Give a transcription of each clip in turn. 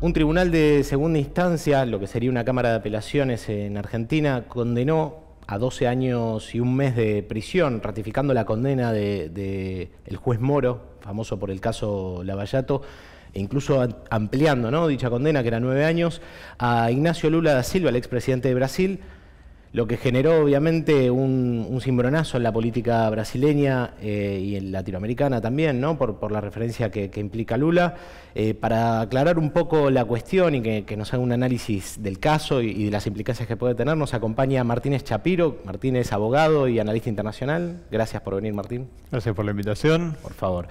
Un tribunal de segunda instancia, lo que sería una Cámara de Apelaciones en Argentina, condenó a 12 años y un mes de prisión, ratificando la condena del de, el juez Moro, famoso por el caso Lavallato, e incluso ampliando ¿no? dicha condena, que era nueve años, a Ignacio Lula da Silva, el expresidente de Brasil, lo que generó obviamente un, cimbronazo en la política brasileña eh, y en latinoamericana también, ¿no? por, la referencia que, implica Lula. Eh, para aclarar un poco la cuestión y que, nos haga un análisis del caso y, de las implicancias que puede tener, nos acompaña Martínez Chapiro. Martínez, abogado y analista internacional. Gracias por venir, Martín. Gracias por la invitación. Por favor.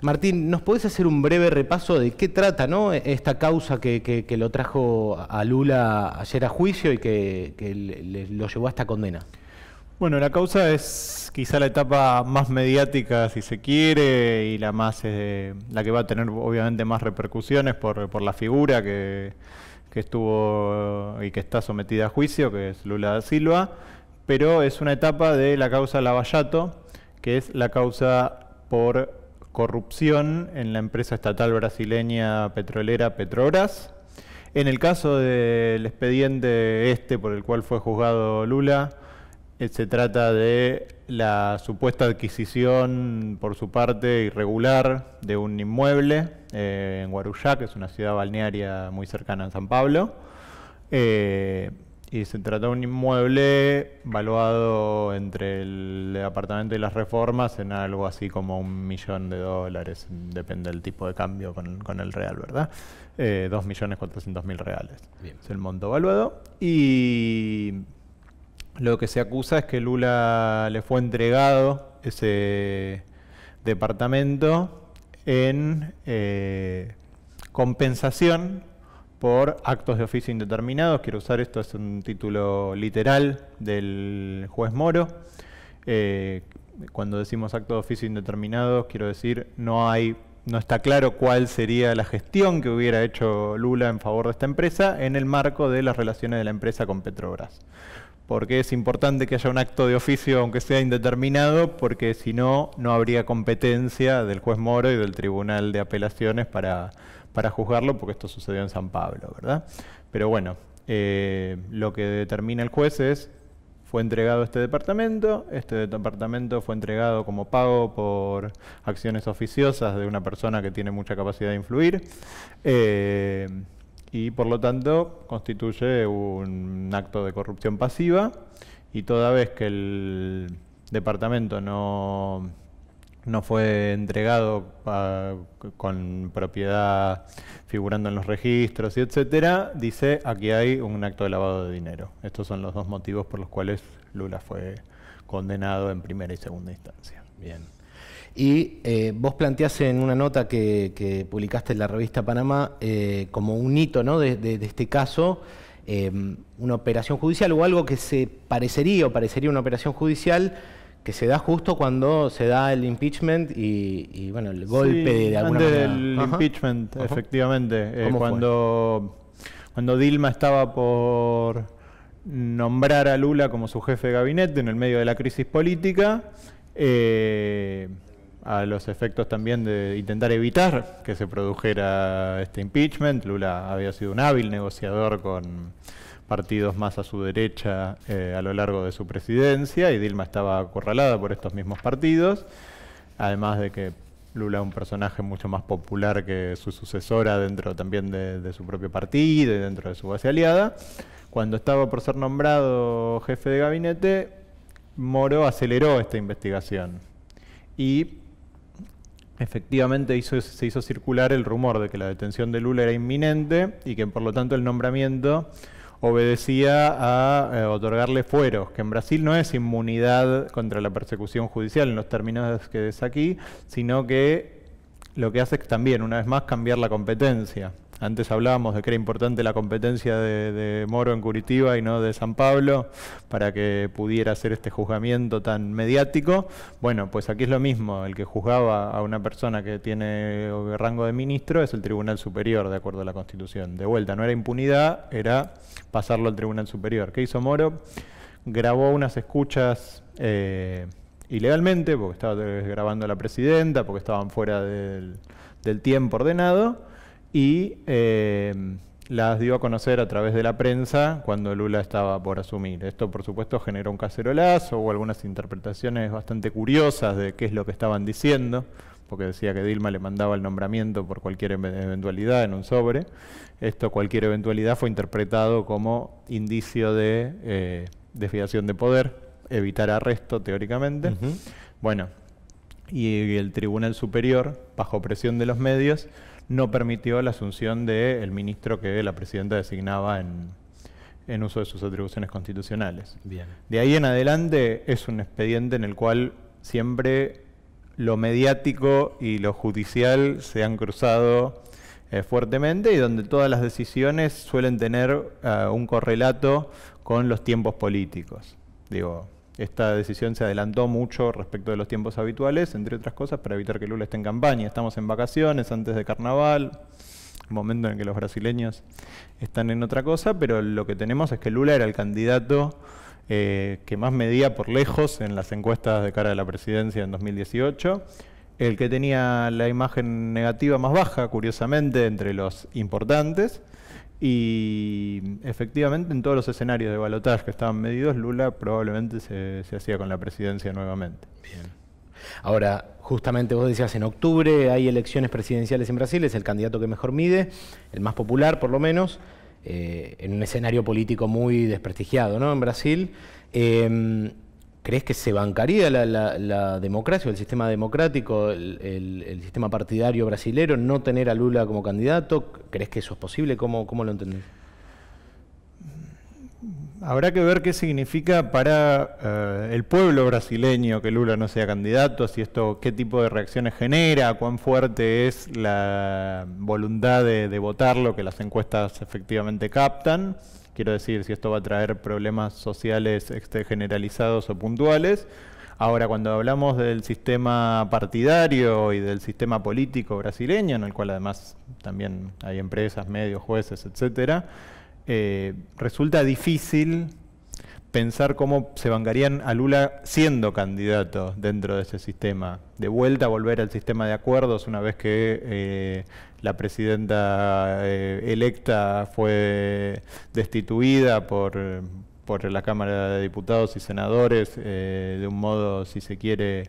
Martín, ¿nos podés hacer un breve repaso de qué trata ¿no? esta causa que, lo trajo a Lula ayer a juicio y que, le lo llevó a esta condena? Bueno, la causa es quizá la etapa más mediática, si se quiere, y la más eh, la que va a tener obviamente más repercusiones por, la figura que, estuvo y que está sometida a juicio, que es Lula da Silva, pero es una etapa de la causa Lavallato, que es la causa por corrupción en la empresa estatal brasileña petrolera Petrobras, en el caso del expediente este por el cual fue juzgado Lula, eh, se trata de la supuesta adquisición por su parte irregular de un inmueble eh, en Guarujá, que es una ciudad balnearia muy cercana a San Pablo. Eh, y se trata de un inmueble valuado entre el departamento y las reformas en algo así como un millón de dólares, depende del tipo de cambio con, el real, ¿verdad? Eh, dos millones cuatrocientos mil reales. Es el monto valuado. Y lo que se acusa es que Lula le fue entregado ese departamento en eh, compensación por actos de oficio indeterminados. Quiero usar esto, es un título literal del juez Moro. Eh, cuando decimos actos de oficio indeterminados, quiero decir, no hay, no está claro cuál sería la gestión que hubiera hecho Lula en favor de esta empresa en el marco de las relaciones de la empresa con Petrobras. Porque es importante que haya un acto de oficio, aunque sea indeterminado, porque si no, no habría competencia del juez Moro y del Tribunal de Apelaciones para para juzgarlo, porque esto sucedió en San Pablo, ¿verdad? Pero bueno, eh, lo que determina el juez es, fue entregado este departamento, este departamento fue entregado como pago por acciones oficiosas de una persona que tiene mucha capacidad de influir, eh, y por lo tanto constituye un acto de corrupción pasiva, y toda vez que el departamento no no fue entregado con propiedad figurando en los registros y etcétera, dice aquí hay un acto de lavado de dinero. Estos son los dos motivos por los cuales Lula fue condenado en primera y segunda instancia. Bien. Y eh, vos planteás en una nota que, publicaste en la revista Panamá eh, como un hito ¿no? de, este caso, eh, una operación judicial o algo que se parecería o parecería una operación judicial que se da justo cuando se da el impeachment y, bueno, el golpe de, alguna antes del impeachment, efectivamente. Eh, cuando, cuando Dilma estaba por nombrar a Lula como su jefe de gabinete en el medio de la crisis política, eh, a los efectos también de intentar evitar que se produjera este impeachment. Lula había sido un hábil negociador con partidos más a su derecha eh, a lo largo de su presidencia y Dilma estaba acorralada por estos mismos partidos, además de que Lula es un personaje mucho más popular que su sucesora dentro también de, su propio partido y dentro de su base aliada. Cuando estaba por ser nombrado jefe de gabinete, Moro aceleró esta investigación y efectivamente se hizo circular el rumor de que la detención de Lula era inminente y que por lo tanto el nombramiento obedecía a eh, otorgarle fueros, que en Brasil no es inmunidad contra la persecución judicial en los términos que es aquí, sino que lo que hace es también, una vez más, cambiar la competencia. Antes hablábamos de que era importante la competencia de, Moro en Curitiba y no de San Pablo para que pudiera hacer este juzgamiento tan mediático. Bueno, pues aquí es lo mismo. El que juzgaba a una persona que tiene rango de ministro es el Tribunal Superior, de acuerdo a la Constitución. De vuelta, no era impunidad, era pasarlo al Tribunal Superior. ¿Qué hizo Moro? Grabó unas escuchas eh, ilegalmente, porque estaba grabando a la presidenta, porque estaban fuera del tiempo ordenado y eh, las dio a conocer a través de la prensa cuando Lula estaba por asumir. Esto, por supuesto, generó un cacerolazo o algunas interpretaciones bastante curiosas de qué es lo que estaban diciendo, porque decía que Dilma le mandaba el nombramiento por cualquier eventualidad en un sobre. Esto, cualquier eventualidad, fue interpretado como indicio de eh, desviación de poder, evitar arresto, teóricamente. Bueno, y el Tribunal Superior, bajo presión de los medios, no permitió la asunción del ministro que la presidenta designaba en, uso de sus atribuciones constitucionales. Bien. De ahí en adelante es un expediente en el cual siempre lo mediático y lo judicial se han cruzado eh, fuertemente y donde todas las decisiones suelen tener eh, un correlato con los tiempos políticos. Digo, esta decisión se adelantó mucho respecto de los tiempos habituales, entre otras cosas, para evitar que Lula esté en campaña. Estamos en vacaciones, antes de carnaval, momento en que los brasileños están en otra cosa, pero lo que tenemos es que Lula era el candidato eh, que más medía por lejos en las encuestas de cara a la presidencia en 2018, el que tenía la imagen negativa más baja, curiosamente, entre los importantes, y efectivamente en todos los escenarios de balotaje que estaban medidos, Lula probablemente se, hacía con la presidencia nuevamente. Bien. Ahora, justamente vos decías, en octubre hay elecciones presidenciales en Brasil, es el candidato que mejor mide, el más popular por lo menos, eh, en un escenario político muy desprestigiado ¿no? en Brasil. Eh, ¿Crees que se bancaría la, democracia o el sistema democrático, el, sistema partidario brasilero, no tener a Lula como candidato? ¿Crees que eso es posible? ¿Cómo, cómo lo entendés? Habrá que ver qué significa para eh, el pueblo brasileño que Lula no sea candidato, si esto, qué tipo de reacciones genera, cuán fuerte es la voluntad de, de votarlo que las encuestas efectivamente captan. Quiero decir, si esto va a traer problemas sociales este, generalizados o puntuales. Ahora, cuando hablamos del sistema partidario y del sistema político brasileño, en el cual además también hay empresas, medios, jueces, etcétera, eh, resulta difícil pensar cómo se bancarían a Lula siendo candidato dentro de ese sistema. De vuelta a volver al sistema de acuerdos una vez que eh, la presidenta eh, electa fue destituida por, por la Cámara de Diputados y Senadores eh, de un modo, si se quiere,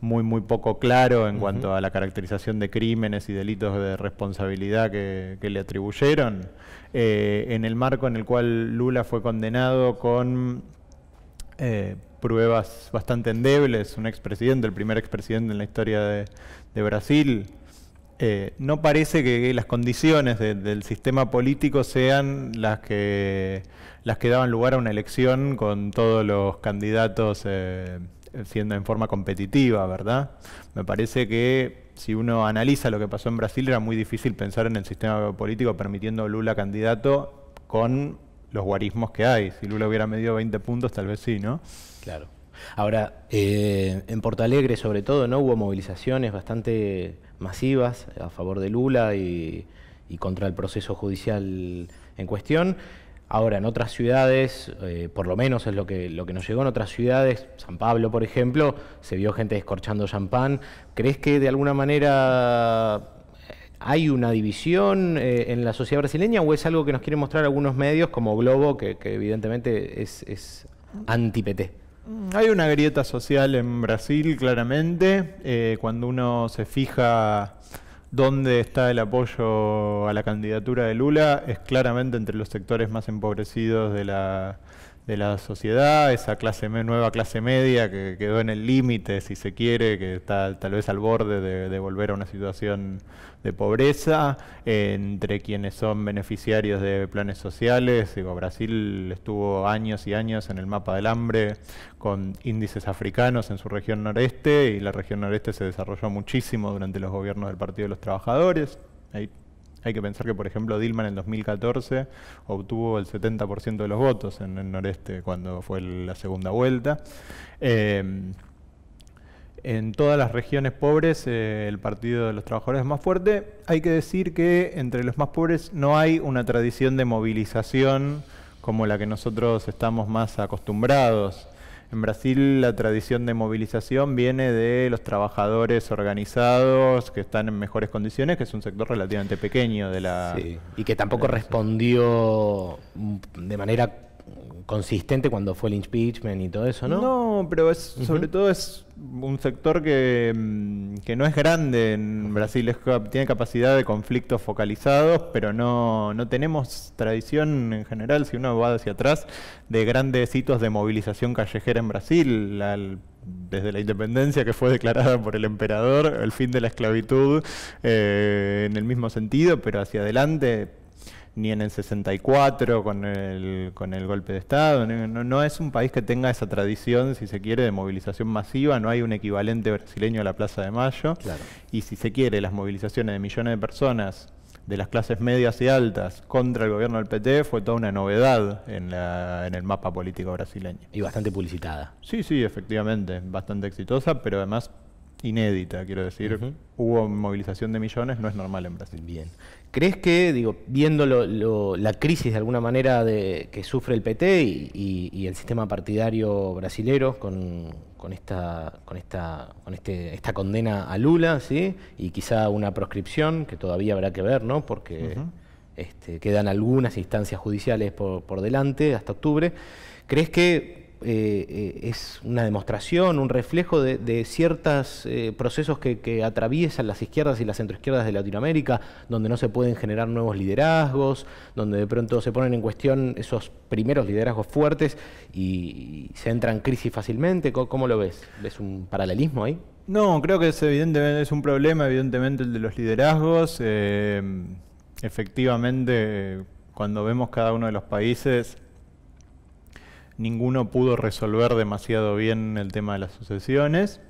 muy, muy poco claro en cuanto a la caracterización de crímenes y delitos de responsabilidad que, le atribuyeron, eh, en el marco en el cual Lula fue condenado con pruebas bastante endebles, un expresidente, el primer expresidente en la historia de, Brasil, eh, no parece que las condiciones del sistema político sean las que, las que daban lugar a una elección con todos los candidatos eh, siendo en forma competitiva, ¿verdad? Me parece que si uno analiza lo que pasó en Brasil era muy difícil pensar en el sistema político permitiendo a Lula candidato con los guarismos que hay. Si Lula hubiera medido 20 puntos, tal vez sí, ¿no? Claro. Ahora, eh, en Porto Alegre sobre todo, ¿no? Hubo movilizaciones bastante masivas a favor de Lula y, contra el proceso judicial en cuestión. Ahora, en otras ciudades, eh, por lo menos es lo que, lo que nos llegó en otras ciudades, San Pablo, por ejemplo, se vio gente descorchando champán. ¿Crees que de alguna manera hay una división eh, en la sociedad brasileña o es algo que nos quieren mostrar algunos medios como Globo, que, evidentemente es, es anti-PT? Mm, hay una grieta social en Brasil, claramente. Eh, cuando uno se fija dónde está el apoyo a la candidatura de Lula, es claramente entre los sectores más empobrecidos de la, de la sociedad, esa clase nueva clase media que quedó en el límite, si se quiere, que está tal vez al borde de, volver a una situación de pobreza, entre quienes son beneficiarios de planes sociales. Digo, Brasil estuvo años y años en el mapa del hambre con índices africanos en su región noreste y la región noreste se desarrolló muchísimo durante los gobiernos del Partido de los Trabajadores. Hay que pensar que, por ejemplo, Dilma en el 2014 obtuvo el 70% de los votos en el noreste cuando fue la segunda vuelta. Eh, en todas las regiones pobres eh, el Partido de los Trabajadores es más fuerte. Hay que decir que entre los más pobres no hay una tradición de movilización como la que nosotros estamos más acostumbrados. En Brasil la tradición de movilización viene de los trabajadores organizados que están en mejores condiciones, que es un sector relativamente pequeño de la... Sí, y que tampoco respondió de manera consistente cuando fue el impeachment y todo eso, ¿no? No, pero es, sobre todo es un sector que, mm, que, no es grande en Brasil, tiene capacidad de conflictos focalizados, pero no, no tenemos tradición en general, si uno va hacia atrás, de grandes hitos de movilización callejera en Brasil. desde la independencia que fue declarada por el emperador, el fin de la esclavitud eh, en el mismo sentido, pero hacia adelante ni en el 64 con el, con el golpe de Estado. No, no, es un país que tenga esa tradición, si se quiere, de movilización masiva. No hay un equivalente brasileño a la Plaza de Mayo. Y si se quiere, las movilizaciones de millones de personas de las clases medias y altas contra el gobierno del PT fue toda una novedad en, la, en el mapa político brasileño. Y bastante publicitada. Sí, sí, efectivamente, bastante exitosa, pero además inédita, quiero decir. Hubo movilización de millones, no es normal en Brasil. Bien. ¿Crees que, digo, viendo la crisis de alguna manera de, que sufre el PT y, el sistema partidario brasilero con, esta, con, esta, con este, esta condena a Lula, ¿sí? y quizá una proscripción que todavía habrá que ver, ¿no? porque este, quedan algunas instancias judiciales por, por delante hasta octubre, ¿crees que eh, eh, es una demostración, un reflejo de, ciertos eh, procesos que, atraviesan las izquierdas y las centroizquierdas de Latinoamérica, donde no se pueden generar nuevos liderazgos, donde de pronto se ponen en cuestión esos primeros liderazgos fuertes y, se entra en crisis fácilmente. ¿Cómo, lo ves? ¿Ves un paralelismo ahí? No, creo que es evidentemente es un problema, evidentemente el de los liderazgos. efectivamente, cuando vemos cada uno de los países ninguno pudo resolver demasiado bien el tema de las sucesiones.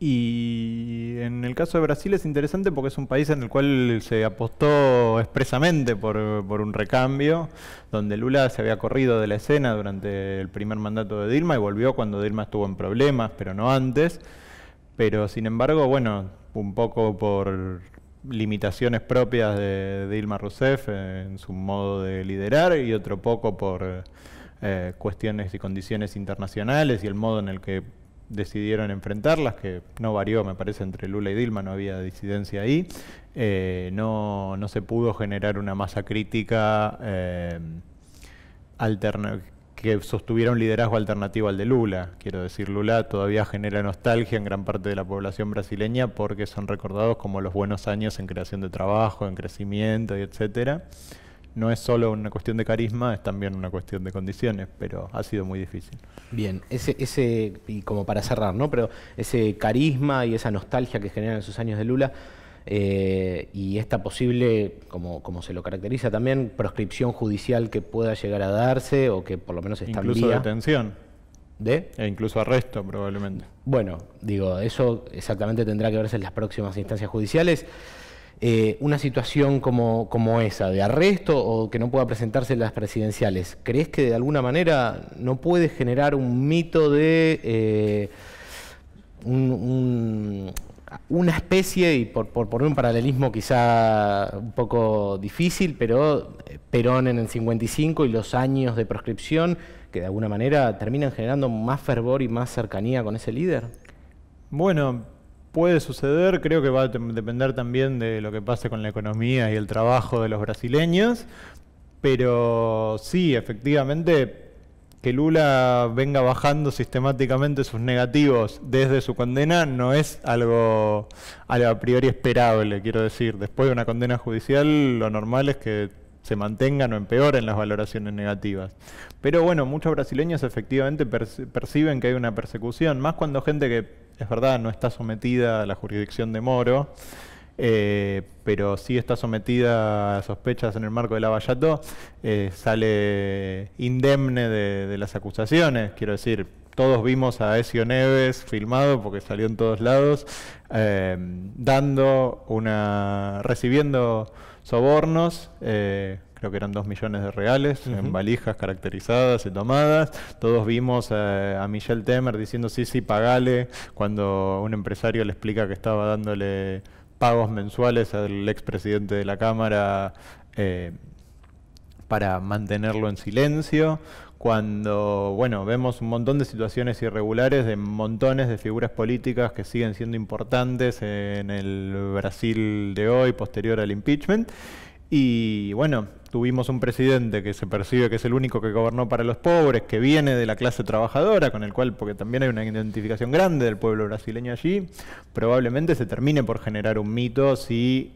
Y en el caso de Brasil es interesante porque es un país en el cual se apostó expresamente por, un recambio, donde Lula se había corrido de la escena durante el primer mandato de Dilma y volvió cuando Dilma estuvo en problemas, pero no antes. Pero sin embargo, bueno, un poco por limitaciones propias de Dilma Rousseff en su modo de liderar y otro poco por eh, cuestiones y condiciones internacionales y el modo en el que decidieron enfrentarlas, que no varió, me parece, entre Lula y Dilma, no había disidencia ahí, eh, no, no, se pudo generar una masa crítica eh, que sostuviera un liderazgo alternativo al de Lula. Quiero decir, Lula todavía genera nostalgia en gran parte de la población brasileña porque son recordados como los buenos años en creación de trabajo, en crecimiento y etcétera no es solo una cuestión de carisma, es también una cuestión de condiciones, pero ha sido muy difícil. Bien, ese, ese y como para cerrar, ¿no? Pero ese carisma y esa nostalgia que generan esos años de Lula eh, y esta posible, como, como se lo caracteriza también, proscripción judicial que pueda llegar a darse o que por lo menos está Incluso detención. ¿De? E incluso arresto, probablemente. Bueno, digo, eso exactamente tendrá que verse en las próximas instancias judiciales. Eh, una situación como, como, esa, de arresto o que no pueda presentarse en las presidenciales, ¿crees que de alguna manera no puede generar un mito de eh, una especie, y por, poner un paralelismo quizá un poco difícil, pero eh, Perón en el 55 y los años de proscripción, que de alguna manera terminan generando más fervor y más cercanía con ese líder? Bueno, Puede suceder, creo que va a depender también de lo que pase con la economía y el trabajo de los brasileños, pero sí, efectivamente, que Lula venga bajando sistemáticamente sus negativos desde su condena no es algo a priori esperable, quiero decir. Después de una condena judicial, lo normal es que se mantengan o empeoren las valoraciones negativas. Pero bueno, muchos brasileños efectivamente perciben que hay una persecución, más cuando gente que es verdad, no está sometida a la jurisdicción de Moro, eh, pero sí está sometida a sospechas en el marco de la eh, sale indemne de, las acusaciones, quiero decir, todos vimos a Ezio Neves filmado porque salió en todos lados, eh, dando una, recibiendo sobornos, eh, creo que eran dos millones de reales en valijas caracterizadas y tomadas. Todos vimos a Michel Temer diciendo sí, sí, pagale, cuando un empresario le explica que estaba dándole pagos mensuales al expresidente de la Cámara eh, para mantenerlo en silencio cuando, bueno, vemos un montón de situaciones irregulares de montones de figuras políticas que siguen siendo importantes en el Brasil de hoy, posterior al impeachment. Y bueno, tuvimos un presidente que se percibe que es el único que gobernó para los pobres, que viene de la clase trabajadora, con el cual, porque también hay una identificación grande del pueblo brasileño allí, probablemente se termine por generar un mito si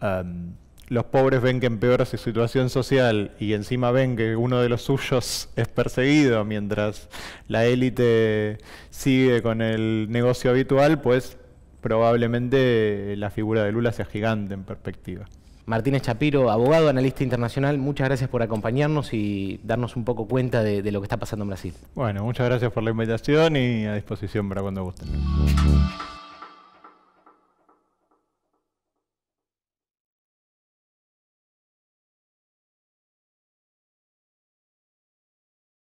um, los pobres ven que empeora su situación social y encima ven que uno de los suyos es perseguido mientras la élite sigue con el negocio habitual, pues probablemente la figura de Lula sea gigante en perspectiva. Martínez Chapiro, abogado, analista internacional, muchas gracias por acompañarnos y darnos un poco cuenta de, de lo que está pasando en Brasil. Bueno, muchas gracias por la invitación y a disposición para cuando gusten.